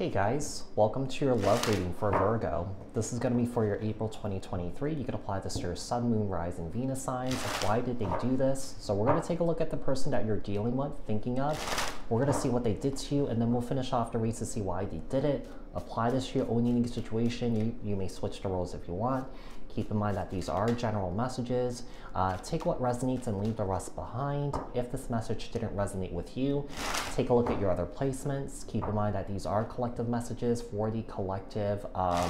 Hey guys, welcome to your love reading for Virgo. This is going to be for your April 2023. You can apply this to your Sun, Moon, Rising, Venus signs. Why did they do this? So we're going to take a look at the person that you're dealing with, thinking of. We're to see what they did to you, and then we'll finish off the race to see why they did it. Apply this to your own unique situation. You, you may switch the roles if you want. Keep in mind that these are general messages. Uh, take what resonates and leave the rest behind. If this message didn't resonate with you, take a look at your other placements. Keep in mind that these are collective messages for the collective um,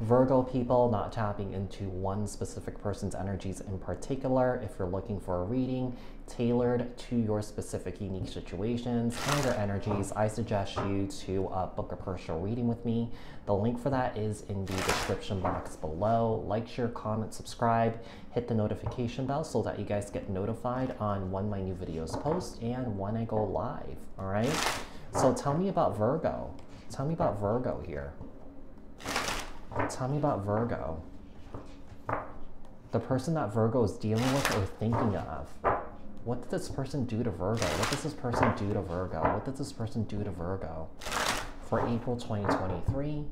Virgo people, not tapping into one specific person's energies in particular. If you're looking for a reading tailored to your specific unique situations and their energies, I suggest you to uh, book a personal reading with me. The link for that is in the description box below. Like, share, comment, subscribe, hit the notification bell so that you guys get notified on when my new videos post and when I go live. All right. So tell me about Virgo. Tell me about Virgo here. Tell me about Virgo. The person that Virgo is dealing with or thinking of. What did this person do to Virgo? What does this person do to Virgo? What did this person do to Virgo? For April 2023,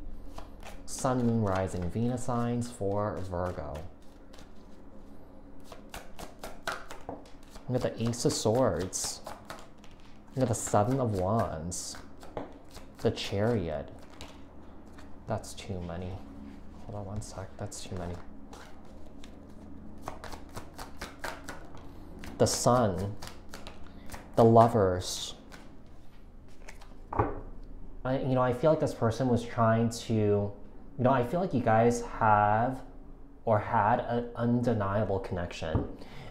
Sun, Moon, Rising, Venus signs for Virgo. Look at the Ace of Swords. Look at the Seven of Wands. The Chariot. That's too many. Hold on one sec. That's too many. The sun. The lovers. I, you know, I feel like this person was trying to, you know, I feel like you guys have or had an undeniable connection.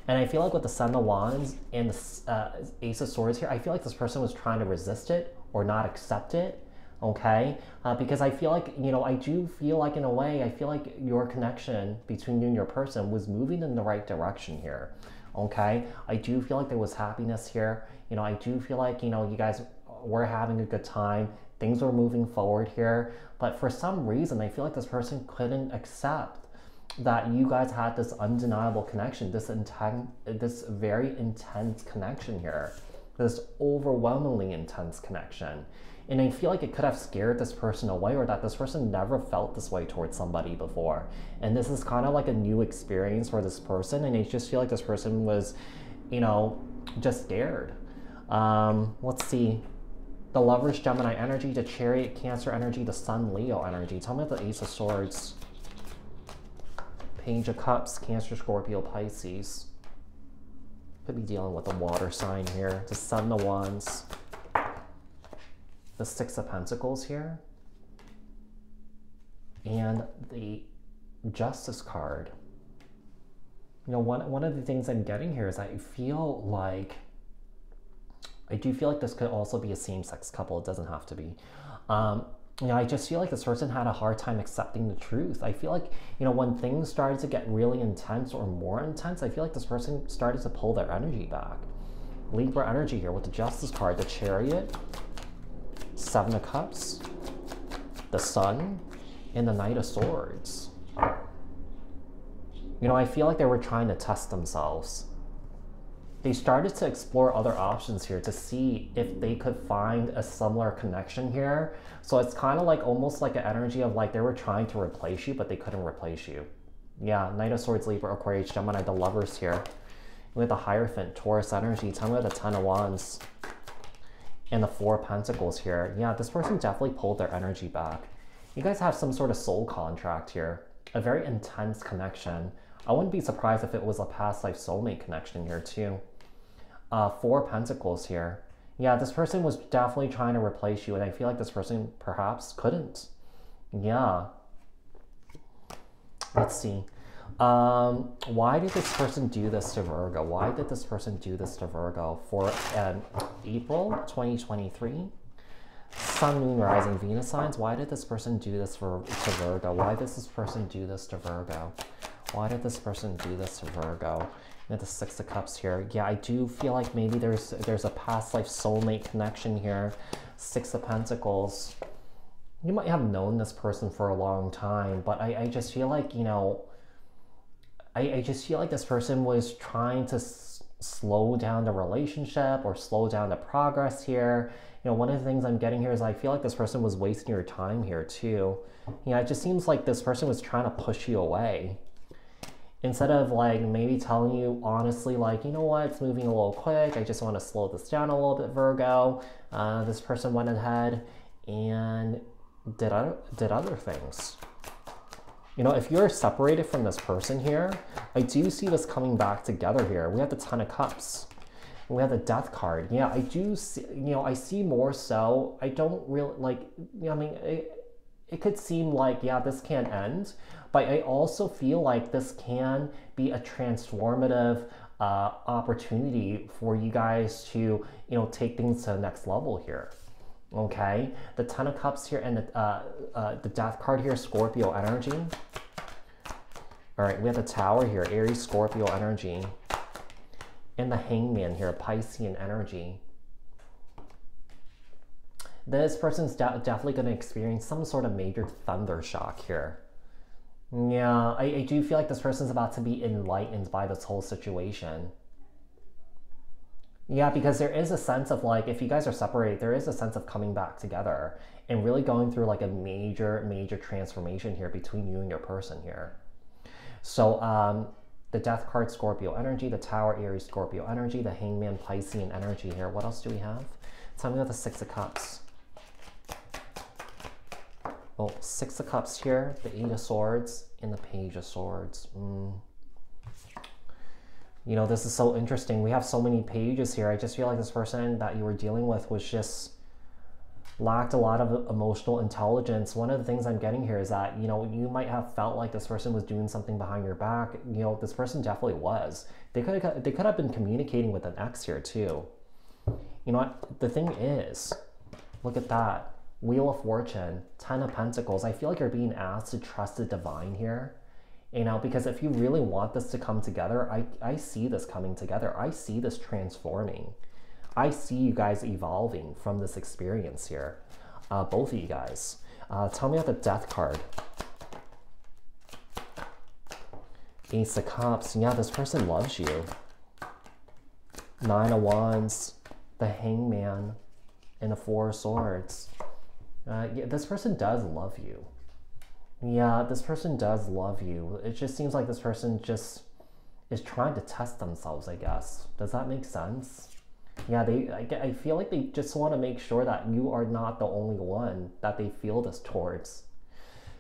And I feel like with the Sun of Wands and the uh, Ace of Swords here, I feel like this person was trying to resist it or not accept it okay? Uh, because I feel like, you know, I do feel like in a way, I feel like your connection between you and your person was moving in the right direction here, okay? I do feel like there was happiness here. You know, I do feel like, you know, you guys were having a good time. Things were moving forward here. But for some reason, I feel like this person couldn't accept that you guys had this undeniable connection, this intense, this very intense connection here, this overwhelmingly intense connection. And I feel like it could have scared this person away or that this person never felt this way towards somebody before. And this is kind of like a new experience for this person. And I just feel like this person was, you know, just scared. Um, let's see. The Lovers, Gemini energy, the Chariot, Cancer energy, the Sun, Leo energy. Tell me about the Ace of Swords. Page of Cups, Cancer, Scorpio, Pisces. Could be dealing with the water sign here. The Sun, of Wands the Six of Pentacles here and the Justice card. You know, one, one of the things I'm getting here is I feel like, I do feel like this could also be a same-sex couple. It doesn't have to be. Um, you know, I just feel like this person had a hard time accepting the truth. I feel like, you know, when things started to get really intense or more intense, I feel like this person started to pull their energy back. Libra energy here with the Justice card, the Chariot, Seven of Cups, the Sun, and the Knight of Swords. You know, I feel like they were trying to test themselves. They started to explore other options here to see if they could find a similar connection here. So it's kind of like almost like an energy of like they were trying to replace you, but they couldn't replace you. Yeah, Knight of Swords, Libra, Aquarius, Gemini, the lovers here. With the Hierophant, Taurus energy, tell me the Ten of Wands and the Four Pentacles here. Yeah, this person definitely pulled their energy back. You guys have some sort of soul contract here, a very intense connection. I wouldn't be surprised if it was a past life soulmate connection here too. Uh, four Pentacles here. Yeah, this person was definitely trying to replace you, and I feel like this person perhaps couldn't. Yeah. Let's see. Um, why did this person do this to Virgo? Why did this person do this to Virgo for um, April 2023? Sun, Moon, Rising, Venus signs. Why did this person do this for to Virgo? Why does this person do this to Virgo? Why did this person do this to Virgo? And the Six of Cups here. Yeah, I do feel like maybe there's there's a past life soulmate connection here. Six of Pentacles. You might have known this person for a long time, but I, I just feel like, you know, I, I just feel like this person was trying to slow down the relationship or slow down the progress here. You know, one of the things I'm getting here is I feel like this person was wasting your time here too. You know, it just seems like this person was trying to push you away. Instead of like maybe telling you honestly, like, you know what, it's moving a little quick. I just want to slow this down a little bit, Virgo. Uh, this person went ahead and did, other, did other things. You know, if you're separated from this person here, I do see this coming back together here. We have the Ten of Cups. We have the Death card. Yeah, I do see, you know, I see more so. I don't really, like, I mean, it, it could seem like, yeah, this can end, but I also feel like this can be a transformative uh, opportunity for you guys to, you know, take things to the next level here okay? The Ten of Cups here and the, uh, uh, the Death card here, Scorpio energy. All right, we have the Tower here, Aries, Scorpio energy. And the Hangman here, Piscean energy. This person's de definitely going to experience some sort of major thunder shock here. Yeah, I, I do feel like this person's about to be enlightened by this whole situation. Yeah, because there is a sense of like, if you guys are separated, there is a sense of coming back together and really going through like a major, major transformation here between you and your person here. So, um, the Death card, Scorpio energy, the Tower, Aries, Scorpio energy, the Hangman, Piscean energy here. What else do we have? Tell me about the Six of Cups. Well, Six of Cups here, the Eight of Swords, and the Page of Swords. Mm you know, this is so interesting. We have so many pages here. I just feel like this person that you were dealing with was just lacked a lot of emotional intelligence. One of the things I'm getting here is that, you know, you might have felt like this person was doing something behind your back. You know, this person definitely was. They could have, they could have been communicating with an ex here too. You know what? The thing is, look at that. Wheel of Fortune, Ten of Pentacles. I feel like you're being asked to trust the divine here you know because if you really want this to come together i i see this coming together. I see this transforming. I see you guys evolving from this experience here uh, both of you guys. Uh, tell me about the death card. Ace of cups. Yeah this person loves you. Nine of wands the hangman and the four of swords. Uh, yeah, this person does love you yeah, this person does love you. It just seems like this person just is trying to test themselves, I guess. Does that make sense? Yeah, they. I, I feel like they just want to make sure that you are not the only one that they feel this towards.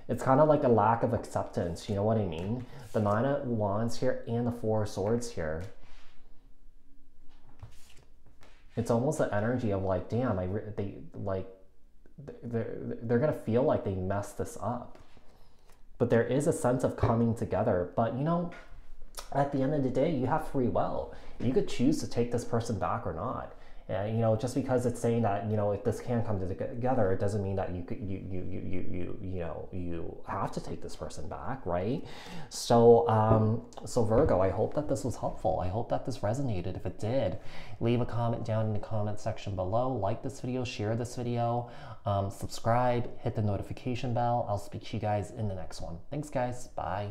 It's kind of like a lack of acceptance, you know what I mean? The Nine of Wands here and the Four of Swords here. It's almost the energy of like, damn, I they like, they're, they're gonna feel like they messed this up but there is a sense of coming together. But you know, at the end of the day, you have free will. You could choose to take this person back or not. And you know, just because it's saying that you know if this can come together, it doesn't mean that you you you you you you you know you have to take this person back, right? So um, so Virgo, I hope that this was helpful. I hope that this resonated. If it did, leave a comment down in the comment section below. Like this video, share this video. Um, subscribe, hit the notification bell. I'll speak to you guys in the next one. Thanks, guys. Bye.